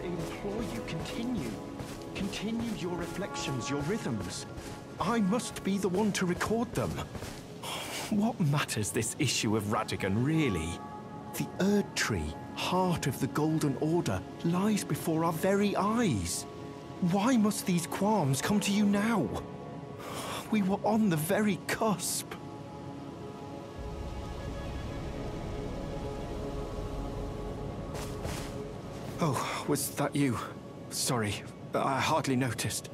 I implore you, continue. Continue your reflections, your rhythms. I must be the one to record them. What matters this issue of Radagon, really? The Erd Tree, heart of the Golden Order, lies before our very eyes. Why must these qualms come to you now? We were on the very cusp. Oh, was that you? Sorry, I hardly noticed.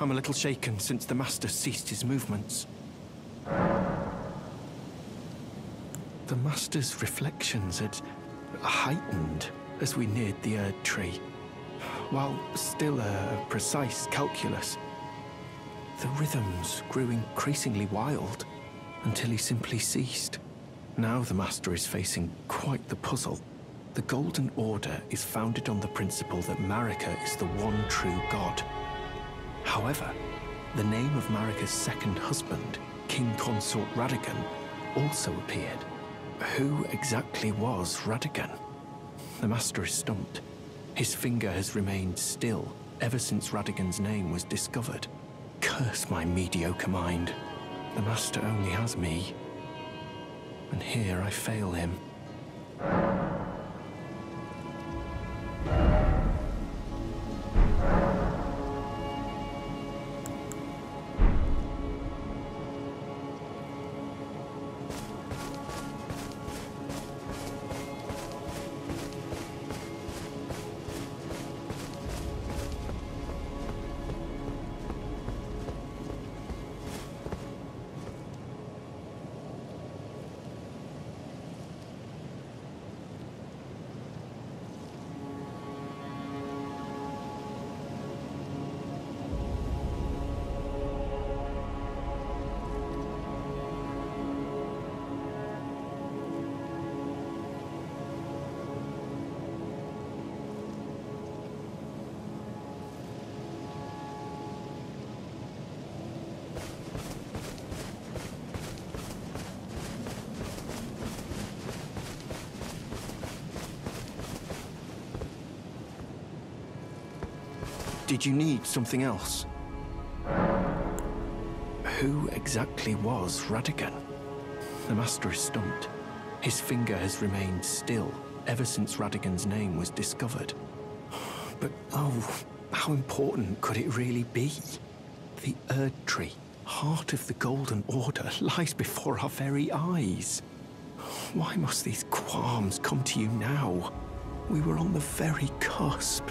I'm a little shaken since the Master ceased his movements. The Master's reflections had heightened as we neared the Erd Tree, while still a precise calculus. The rhythms grew increasingly wild until he simply ceased. Now the Master is facing quite the puzzle. The Golden Order is founded on the principle that Marika is the one true god. However, the name of Marika's second husband, King Consort Radagon, also appeared. Who exactly was Radagon? The Master is stumped. His finger has remained still ever since Radagon's name was discovered. Curse my mediocre mind. The Master only has me. And here I fail him. Did you need something else? Who exactly was Radagon? The Master is stumped. His finger has remained still ever since Radagon's name was discovered. But oh, how important could it really be? The Erd Tree, heart of the Golden Order, lies before our very eyes. Why must these qualms come to you now? We were on the very cusp.